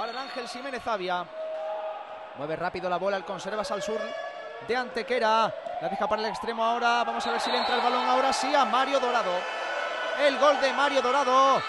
para el Ángel Jiménez Avia. Mueve rápido la bola el Conservas al sur de Antequera. La deja para el extremo ahora. Vamos a ver si le entra el balón ahora sí a Mario Dorado. El gol de Mario Dorado